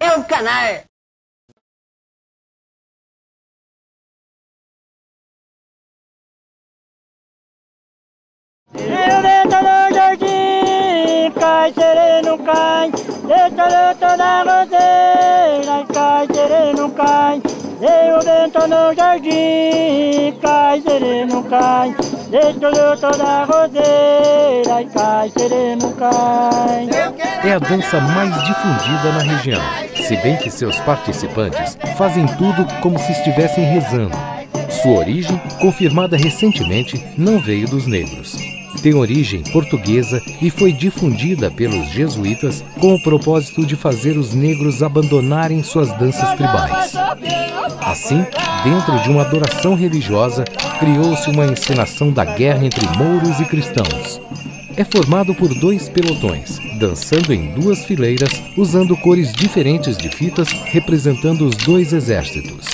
É um canal. Eu dentro do jardim, cai sereno cai, dentro de toda roseira, cai sereno cai. Eu dentro do jardim, cai sereno cai, É a dança mais difundida na região, se bem que seus participantes fazem tudo como se estivessem rezando. Sua origem, confirmada recentemente, não veio dos negros tem origem portuguesa e foi difundida pelos jesuítas com o propósito de fazer os negros abandonarem suas danças tribais. Assim, dentro de uma adoração religiosa, criou-se uma encenação da guerra entre mouros e cristãos. É formado por dois pelotões, dançando em duas fileiras, usando cores diferentes de fitas representando os dois exércitos.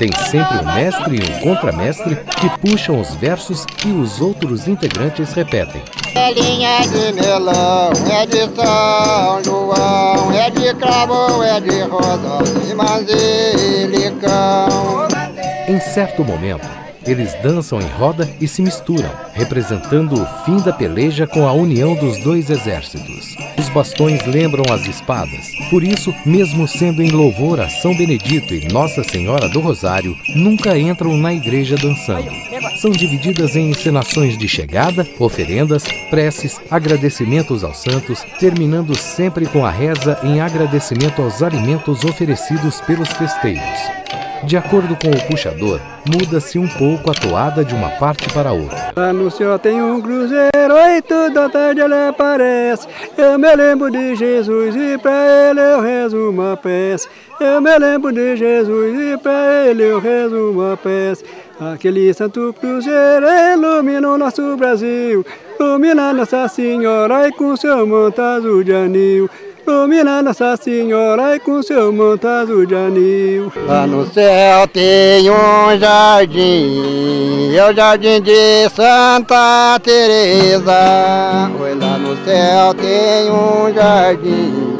Tem sempre um mestre e um contramestre que puxam os versos e os outros integrantes repetem. É linha de melão, é de São João, é de cravo, é de rosa, de manzilicão. Em certo momento, eles dançam em roda e se misturam, representando o fim da peleja com a união dos dois exércitos. Os bastões lembram as espadas, por isso, mesmo sendo em louvor a São Benedito e Nossa Senhora do Rosário, nunca entram na igreja dançando. São divididas em encenações de chegada, oferendas, preces, agradecimentos aos santos, terminando sempre com a reza em agradecimento aos alimentos oferecidos pelos festeiros. De acordo com o puxador, muda-se um pouco a toada de uma parte para outra. Lá no céu tem um cruzeiro e toda tarde ele aparece. Eu me lembro de Jesus e pra ele eu rezo uma peça. Eu me lembro de Jesus e pra ele eu rezo uma peça. Aquele santo cruzeiro ilumina o nosso Brasil. Ilumina Nossa Senhora e com seu manto azul de anil. Ilumina Nossa Senhora e com seu manto azul de anil. Lá no céu tem um jardim, é o jardim de Santa Teresa. Oi, lá no céu tem um jardim,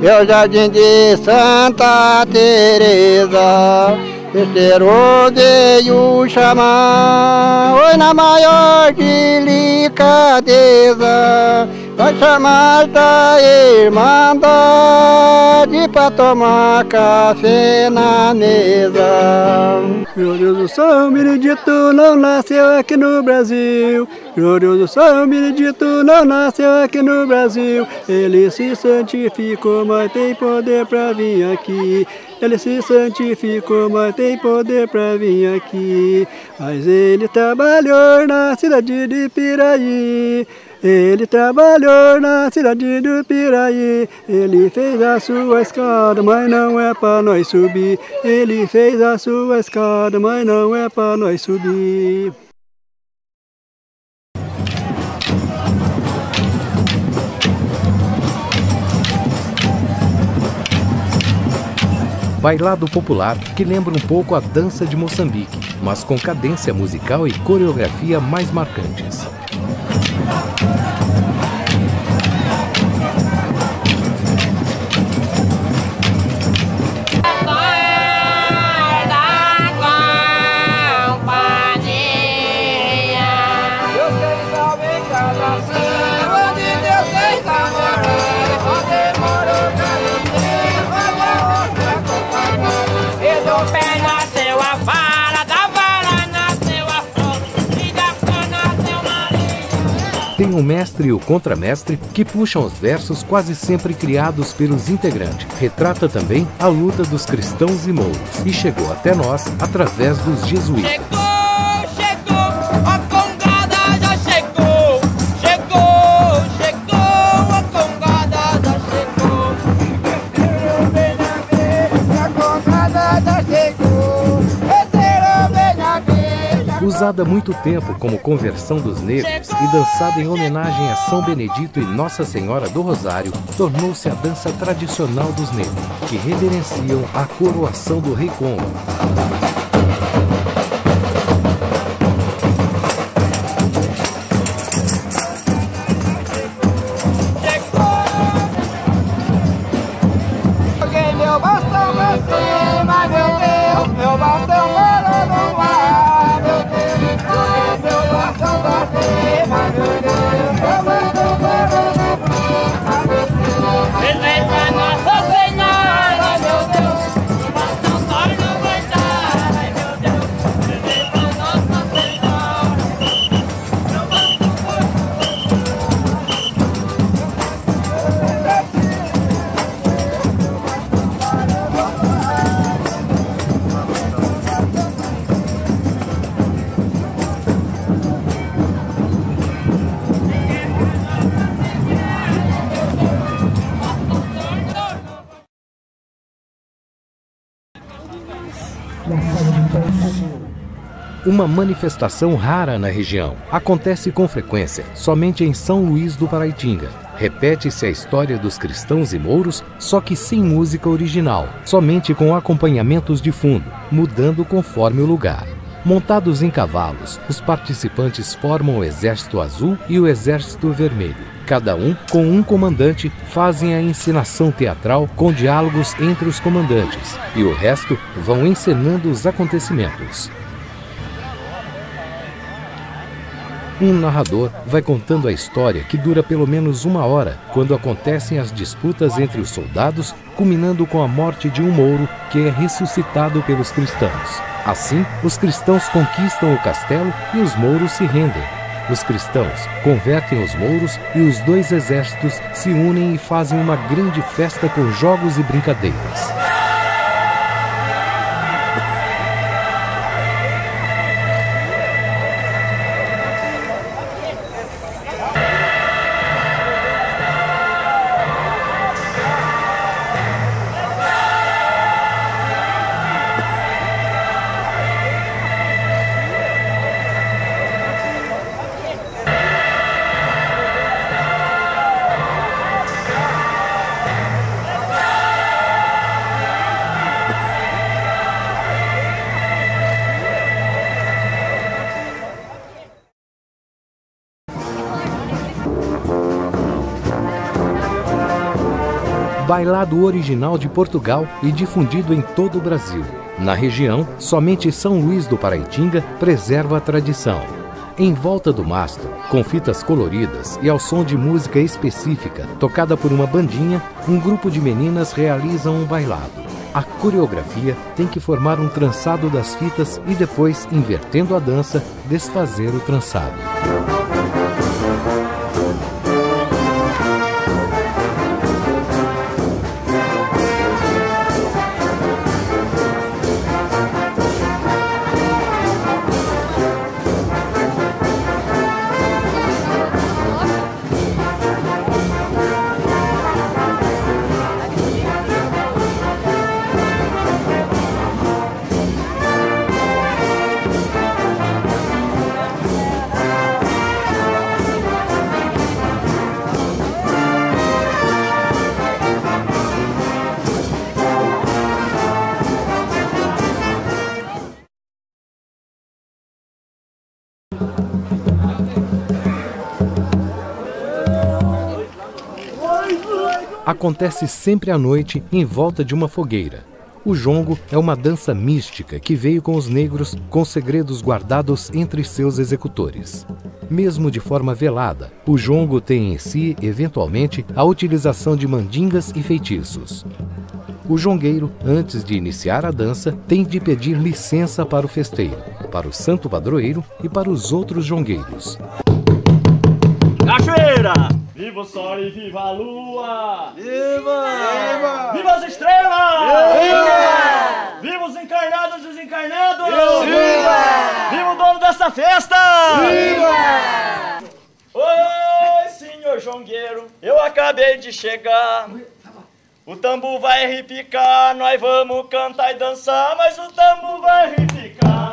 é o jardim de Santa Teresa. Terceiro odeio chamar, oi na maior delicadeza. Vai chamar da Irmandade pra tomar café na mesa. Meu Deus do São Benedito não nasceu aqui no Brasil. Meu Deus do São Benedito não nasceu aqui no Brasil. Ele se santificou, mas tem poder pra vir aqui. Ele se santificou, mas tem poder pra vir aqui. Mas ele trabalhou na cidade de Piraí. Ele trabalhou na cidade do Piraí. Ele fez a sua escada, mas não é para nós subir. Ele fez a sua escada, mas não é para nós subir. Bailado popular que lembra um pouco a dança de Moçambique, mas com cadência musical e coreografia mais marcantes. Tem o mestre e o contramestre que puxam os versos quase sempre criados pelos integrantes. Retrata também a luta dos cristãos e mouros e chegou até nós através dos jesuítas. Usada há muito tempo como conversão dos negros e dançada em homenagem a São Benedito e Nossa Senhora do Rosário, tornou-se a dança tradicional dos negros, que reverenciam a coroação do Rei Congo. Uma manifestação rara na região. Acontece com frequência, somente em São Luís do Paraitinga. Repete-se a história dos cristãos e mouros, só que sem música original, somente com acompanhamentos de fundo, mudando conforme o lugar. Montados em cavalos, os participantes formam o Exército Azul e o Exército Vermelho. Cada um, com um comandante, fazem a encenação teatral com diálogos entre os comandantes, e o resto vão encenando os acontecimentos. Um narrador vai contando a história que dura pelo menos uma hora, quando acontecem as disputas entre os soldados, culminando com a morte de um mouro que é ressuscitado pelos cristãos. Assim, os cristãos conquistam o castelo e os mouros se rendem. Os cristãos convertem os mouros e os dois exércitos se unem e fazem uma grande festa com jogos e brincadeiras. Bailado original de Portugal e difundido em todo o Brasil. Na região, somente São Luís do Paraitinga preserva a tradição. Em volta do mastro, com fitas coloridas e ao som de música específica, tocada por uma bandinha, um grupo de meninas realizam um bailado. A coreografia tem que formar um trançado das fitas e depois, invertendo a dança, desfazer o trançado. Acontece sempre à noite em volta de uma fogueira. O jongo é uma dança mística que veio com os negros com segredos guardados entre seus executores. Mesmo de forma velada, o jongo tem em si, eventualmente, a utilização de mandingas e feitiços. O jongueiro, antes de iniciar a dança, tem de pedir licença para o festeiro, para o santo padroeiro e para os outros jongueiros. Cachoeira! Viva o sol e viva a lua! Viva! Viva! Viva as estrelas! Viva! Viva os encarnados e desencarnados! Viva! Viva o dono dessa festa! Viva! Oi, senhor jongueiro, eu acabei de chegar. O tambo vai repicar, nós vamos cantar e dançar, mas o tambo vai repicar.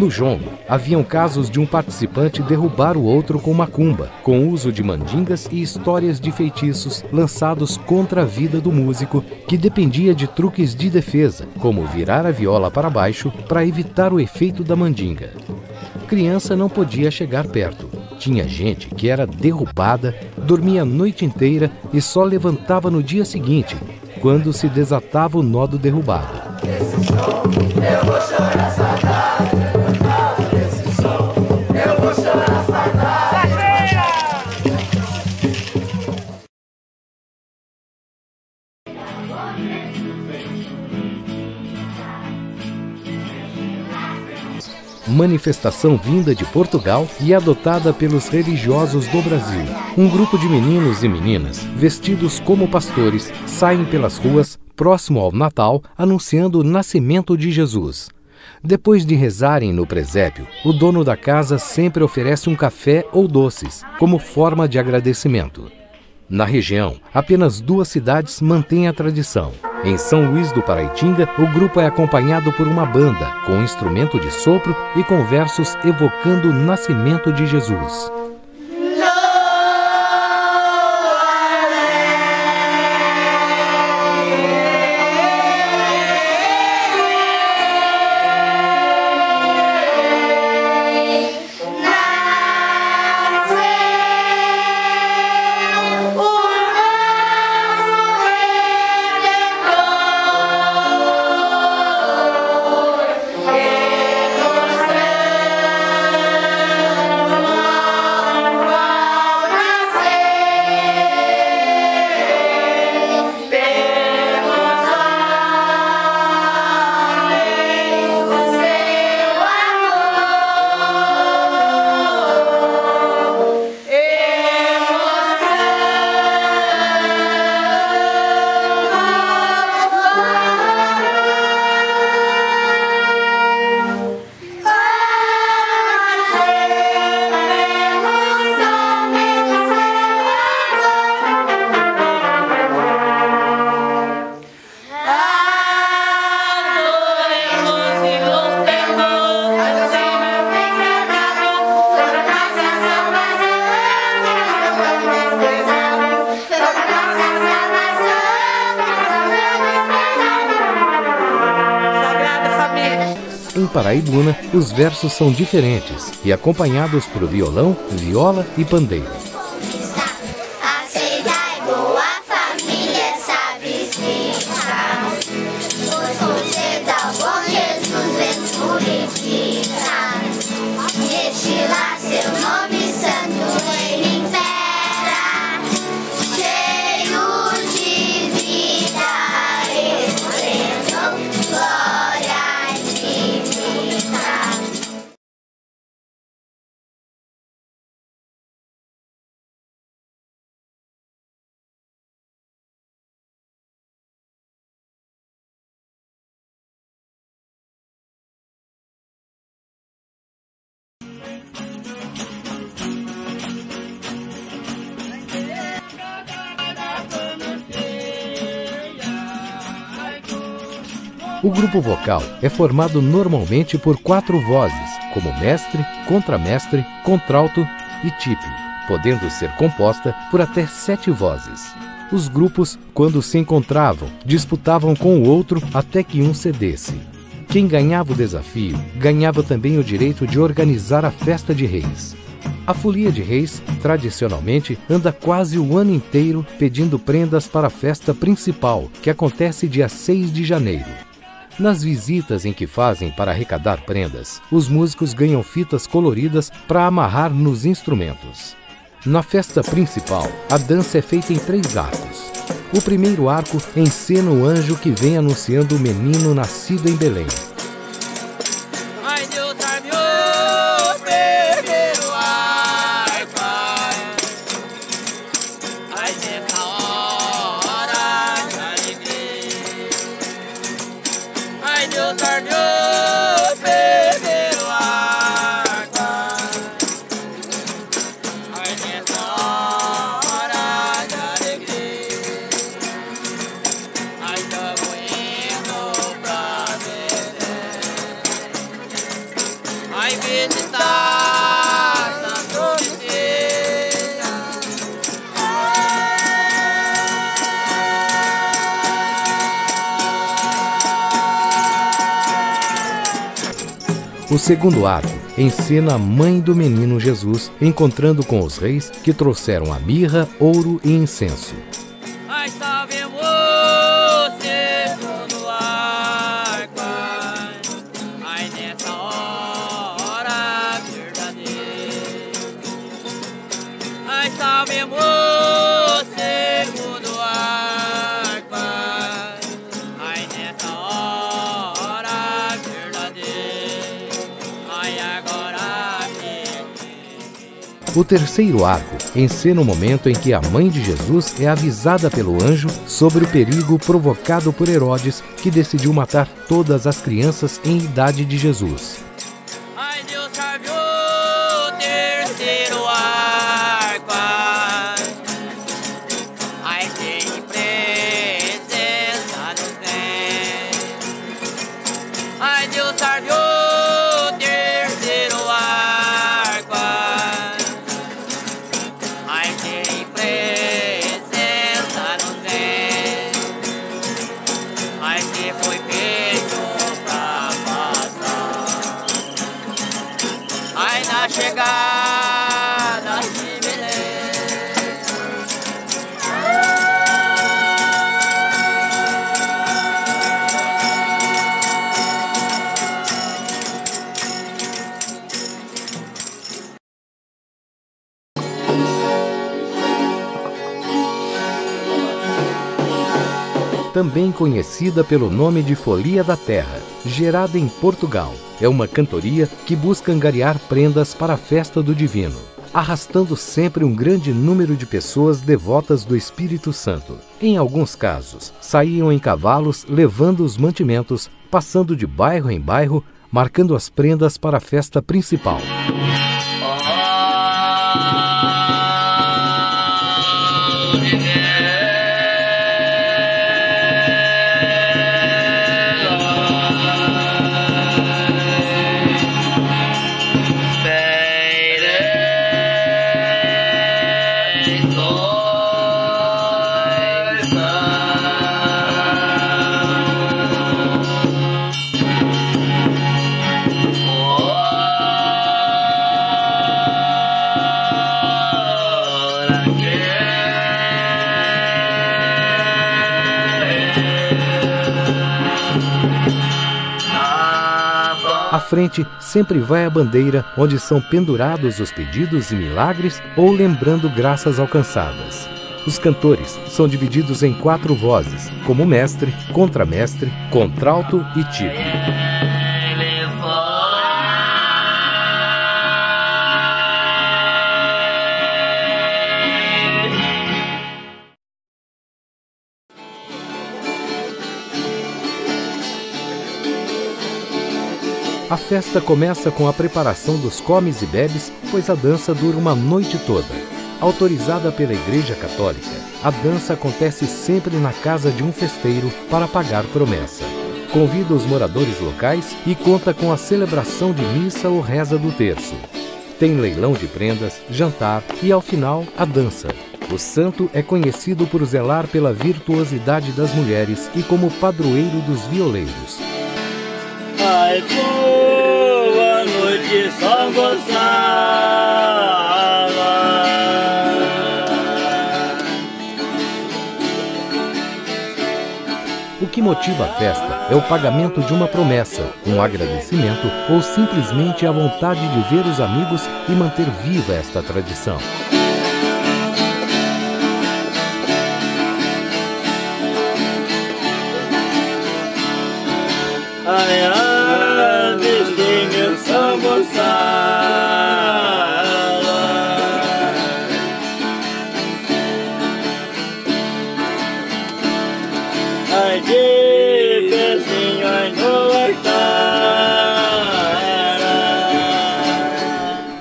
No jongo, haviam casos de um participante derrubar o outro com macumba, com uso de mandingas e histórias de feitiços lançados contra a vida do músico, que dependia de truques de defesa, como virar a viola para baixo para evitar o efeito da mandinga. Criança não podia chegar perto. Tinha gente que era derrubada, dormia a noite inteira e só levantava no dia seguinte, quando se desatava o nó do derrubado. Manifestação vinda de Portugal e adotada pelos religiosos do Brasil. Um grupo de meninos e meninas, vestidos como pastores, saem pelas ruas próximo ao Natal anunciando o nascimento de Jesus. Depois de rezarem no presépio, o dono da casa sempre oferece um café ou doces, como forma de agradecimento. Na região, apenas duas cidades mantêm a tradição. Em São Luís do Paraitinga, o grupo é acompanhado por uma banda, com um instrumento de sopro e com versos evocando o nascimento de Jesus. Paraibuna, os versos são diferentes e acompanhados por violão, viola e pandeiro. O grupo vocal é formado normalmente por quatro vozes, como mestre, contramestre, contralto e tipe, podendo ser composta por até sete vozes. Os grupos, quando se encontravam, disputavam com o outro até que um cedesse. Quem ganhava o desafio ganhava também o direito de organizar a festa de reis. A Folia de Reis, tradicionalmente, anda quase o ano inteiro pedindo prendas para a festa principal, que acontece dia 6 de janeiro. Nas visitas em que fazem para arrecadar prendas, os músicos ganham fitas coloridas para amarrar nos instrumentos. Na festa principal, a dança é feita em três arcos. O primeiro arco encena o anjo que vem anunciando o menino nascido em Belém. O segundo arco ensina a mãe do menino Jesus encontrando com os reis que trouxeram a mirra, ouro e incenso. O terceiro arco encena o momento em que a mãe de Jesus é avisada pelo anjo sobre o perigo provocado por Herodes, que decidiu matar todas as crianças em idade de Jesus. Também conhecida pelo nome de Folia da Terra, gerada em Portugal, é uma cantoria que busca angariar prendas para a festa do Divino, arrastando sempre um grande número de pessoas devotas do Espírito Santo. Em alguns casos, saíam em cavalos levando os mantimentos, passando de bairro em bairro, marcando as prendas para a festa principal. À frente sempre vai a bandeira onde são pendurados os pedidos e milagres ou lembrando graças alcançadas. Os cantores são divididos em quatro vozes, como mestre, contramestre, contralto e tipo. A festa começa com a preparação dos comes e bebes, pois a dança dura uma noite toda. Autorizada pela Igreja Católica, a dança acontece sempre na casa de um festeiro para pagar promessa. Convida os moradores locais e conta com a celebração de missa ou reza do terço. Tem leilão de prendas, jantar e, ao final, a dança. O santo é conhecido por zelar pela virtuosidade das mulheres e como padroeiro dos violeiros. Noite, São Gonçalo. O que motiva a festa é o pagamento de uma promessa, um agradecimento ou simplesmente a vontade de ver os amigos e manter viva esta tradição.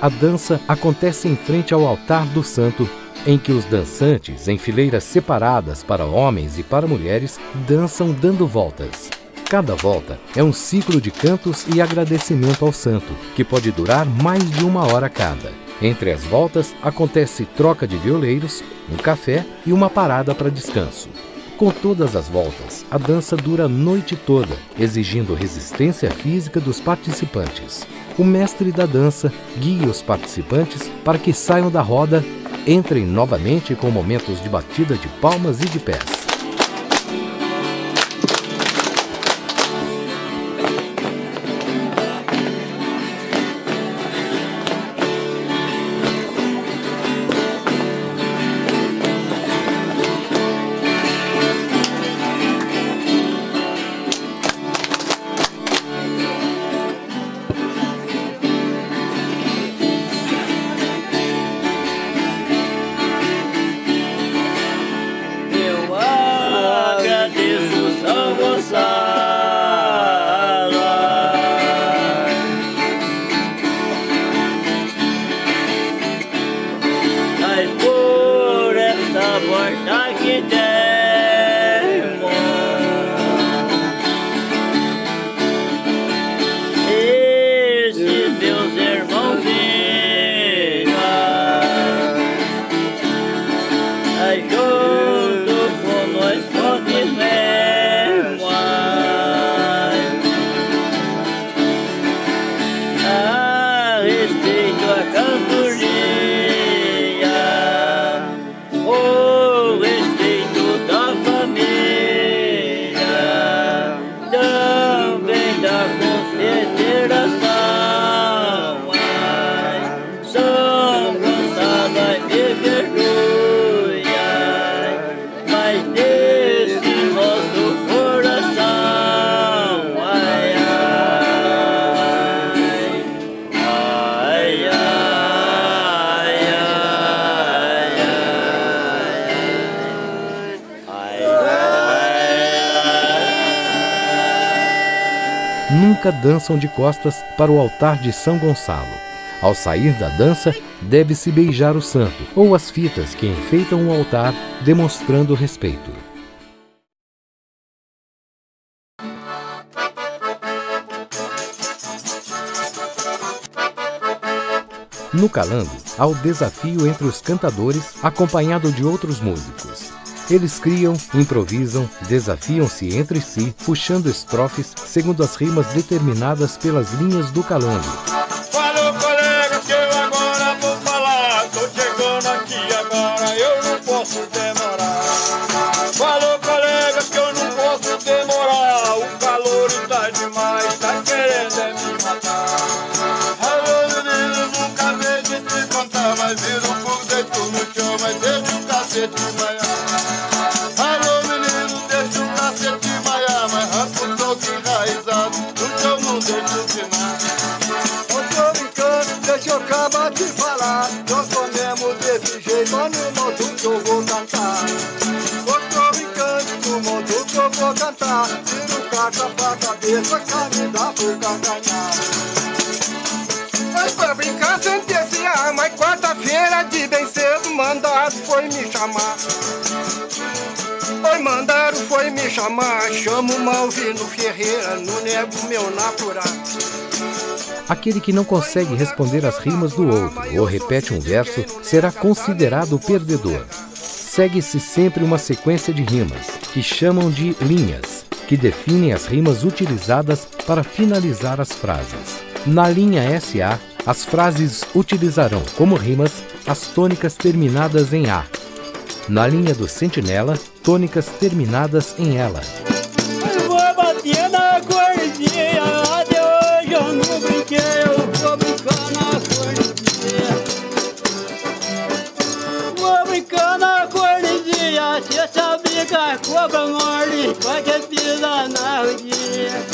A dança acontece em frente ao altar do santo, em que os dançantes, em fileiras separadas para homens e para mulheres, dançam dando voltas. Cada volta é um ciclo de cantos e agradecimento ao santo, que pode durar mais de uma hora cada. Entre as voltas acontece troca de violeiros, um café e uma parada para descanso. Com todas as voltas, a dança dura a noite toda, exigindo resistência física dos participantes. O mestre da dança guia os participantes para que saiam da roda, entrem novamente com momentos de batida de palmas e de pés. Dançam de costas para o altar de São Gonçalo. Ao sair da dança, deve-se beijar o santo ou as fitas que enfeitam o altar, demonstrando respeito. No calango, há o desafio entre os cantadores, acompanhado de outros músicos. Eles criam, improvisam, desafiam-se entre si, puxando estrofes segundo as rimas determinadas pelas linhas do calango. Vou cantar. Tiro carta pra cabeça, camisa pro calcanhar. Mas pra brincar sem terciar, mas quarta-feira de bem cedo mandaram foi me chamar. Oi, mandaram foi me chamar, chamo Malvino Ferreira, não nego meu natural. Aquele que não consegue responder às rimas do outro ou repete um verso será considerado perdedor. Segue-se sempre uma sequência de rimas, que chamam de linhas, que definem as rimas utilizadas para finalizar as frases. Na linha SA, as frases utilizarão como rimas as tônicas terminadas em A. Na linha do sentinela, tônicas terminadas em ela. Que pisa na rodinha.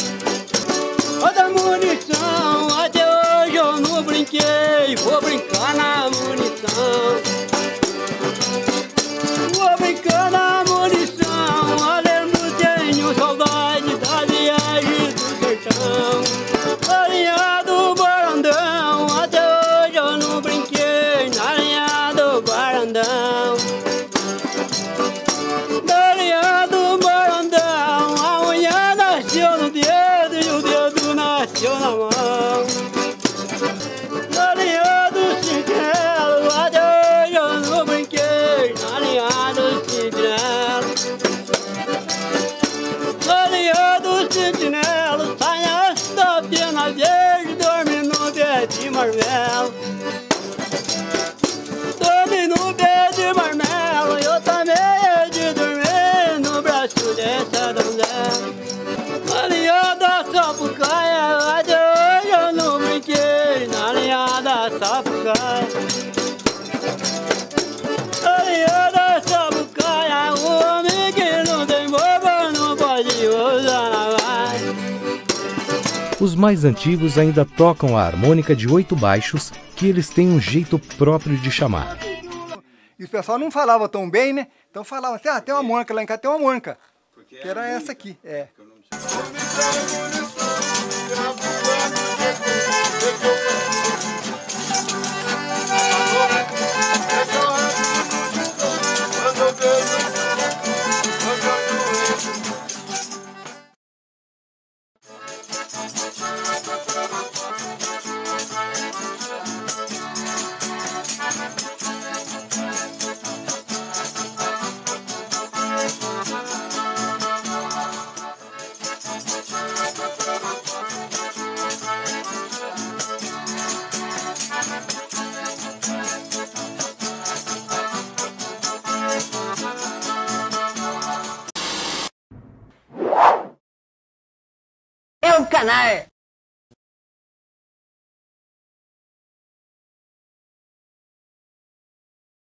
Roda munição, até hoje eu não brinquei, vou brincar na Os mais antigos ainda tocam a harmônica de oito baixos, que eles têm um jeito próprio de chamar. E o pessoal não falava tão bem, né? Então falava assim, ah, tem uma mônica lá em casa, tem uma mônica. Que era essa aqui, é.